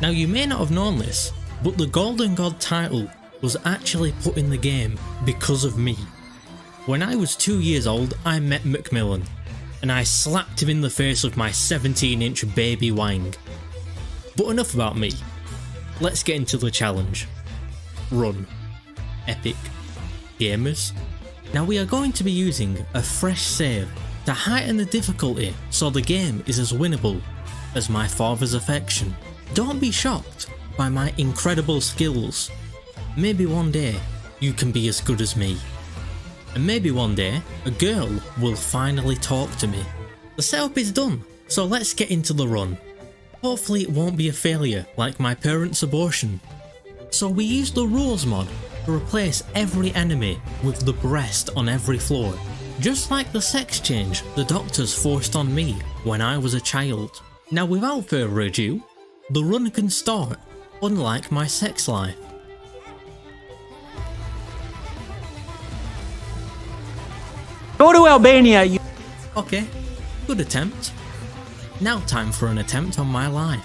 Now you may not have known this, but the Golden God title was actually put in the game because of me. When I was 2 years old I met McMillen, and I slapped him in the face with my 17 inch baby wang. But enough about me, let's get into the challenge. Run. Epic. Gamers. Now we are going to be using a fresh save to heighten the difficulty so the game is as winnable as my father's affection. Don't be shocked by my incredible skills. Maybe one day you can be as good as me. And maybe one day a girl will finally talk to me. The setup is done, so let's get into the run. Hopefully it won't be a failure like my parents' abortion. So we used the rules mod to replace every enemy with the breast on every floor. Just like the sex change the doctors forced on me when I was a child. Now without further ado, the run can start, unlike my sex life. Go to Albania, you. Okay, good attempt. Now time for an attempt on my life.